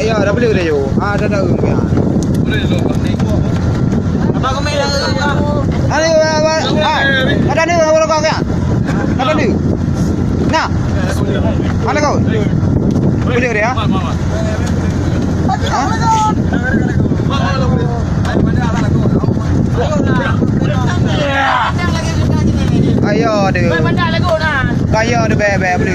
tak ya, dah boleh dah jauh. Ha, dah dah ya. Boleh jauh. Apa kau main dah? Ayo, ayo. Ada ni, apa kau kau? Ada ni. Nah. Ada kau. Boleh dia ya? Boleh. Boleh. Boleh. Lah ha. Boleh. Boleh. Boleh. Ayo ada. Kaya ada bebek beli.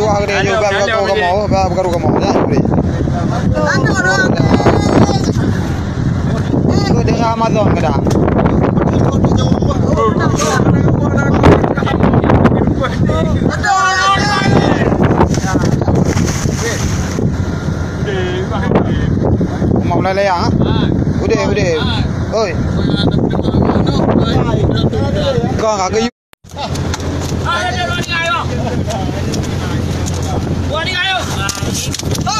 dua hari ni juga aku kamu mau, aku baru kamu ya. Itu dengan Amazon kada. Mau lele ya? Udah, udah. Oi. Con ở cái 終わりだよ